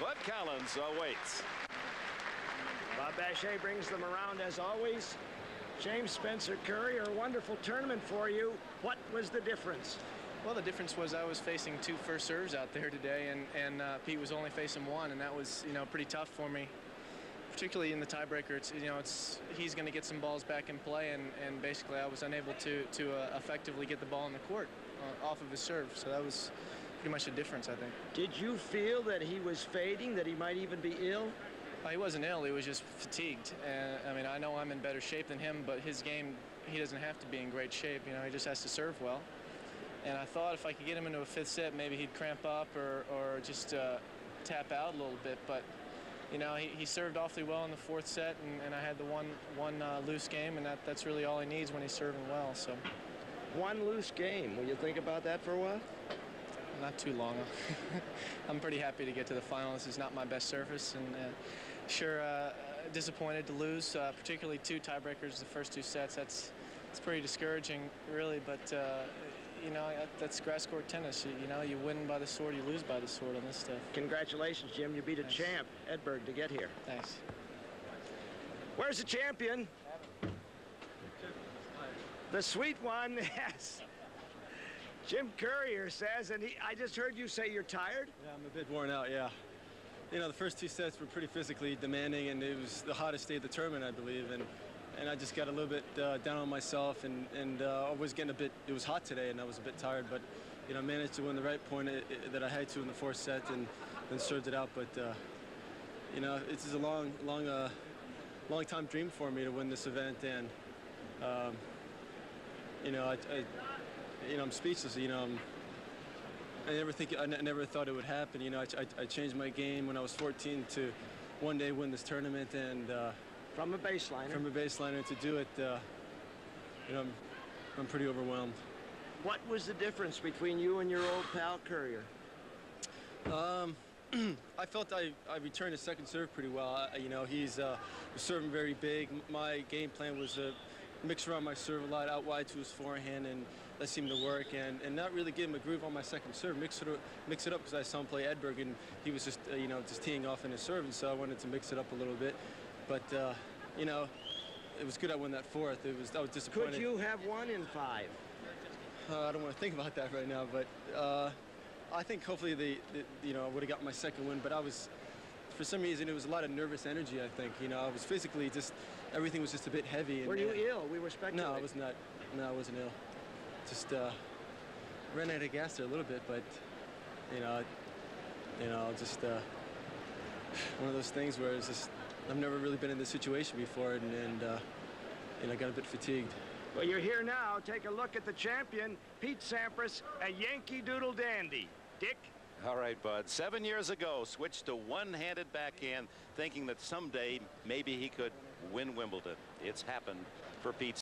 Bud Collins awaits. Bob Bache brings them around as always. James Spencer Courier, a wonderful tournament for you. What was the difference? Well, the difference was I was facing two first serves out there today, and, and uh, Pete was only facing one, and that was, you know, pretty tough for me. Particularly in the tiebreaker, it's you know, it's he's going to get some balls back in play, and, and basically I was unable to to uh, effectively get the ball in the court uh, off of his serve. So that was pretty much the difference, I think. Did you feel that he was fading, that he might even be ill? Uh, he wasn't ill. He was just fatigued. And I mean, I know I'm in better shape than him, but his game, he doesn't have to be in great shape. You know, he just has to serve well. And I thought if I could get him into a fifth set, maybe he'd cramp up or, or just uh, tap out a little bit. But you know, he, he served awfully well in the fourth set, and, and I had the one one uh, loose game, and that, that's really all he needs when he's serving well. So. One loose game. Will you think about that for a while? Not too long. I'm pretty happy to get to the final. This is not my best surface, and uh, sure uh, disappointed to lose, uh, particularly two tiebreakers the first two sets. That's it's pretty discouraging, really. But uh, you know, that's grass court tennis. You, you, know, you win by the sword, you lose by the sword on this stuff. Congratulations, Jim. You beat a Thanks. champ, Edberg, to get here. Thanks. Where's the champion? The sweet one, yes. Jim Courier says, and he, I just heard you say you're tired? Yeah, I'm a bit worn out, yeah. You know, the first two sets were pretty physically demanding, and it was the hottest day of the tournament, I believe. And and I just got a little bit uh, down on myself, and and uh, I was getting a bit. It was hot today, and I was a bit tired, but you know, I managed to win the right point uh, that I had to in the fourth set, and then served it out. But uh, you know, it's is a long, long, uh, long time dream for me to win this event, and um, you know, I, I, you know, I'm speechless. You know, I'm, I never think, I never thought it would happen. You know, I, I, I, changed my game when I was 14 to one day win this tournament, and uh, from a baseliner. From a baseliner to do it, uh, you know, I'm, I'm pretty overwhelmed. What was the difference between you and your old pal Courier? Um, I felt I, I returned his second serve pretty well. I, you know, he's uh, serving very big. My game plan was to mix around my serve a lot, out wide to his forehand, and that seemed to work. And, and not really give him a groove on my second serve. Mix it, mix it up because I saw him play Edberg, and he was just, uh, you know, just teeing off in his serve, and so I wanted to mix it up a little bit. But, uh, you know, it was good I won that fourth. It was I was disappointed. Could you have won in five? Uh, I don't want to think about that right now, but uh, I think hopefully the, the you know I would have got my second win. But I was, for some reason, it was a lot of nervous energy. I think you know I was physically just everything was just a bit heavy. And, were you ill? We were speculating. No, I was not. No, I wasn't ill. Just uh, ran out of gas there a little bit, but you know, you know, just uh, one of those things where it's just I've never really been in this situation before, and, and uh, and I got a bit fatigued. Well, you're here now. Take a look at the champion, Pete Sampras, a Yankee Doodle dandy. Dick? All right, Bud. Seven years ago, switched to one-handed backhand, thinking that someday maybe he could win Wimbledon. It's happened for Pete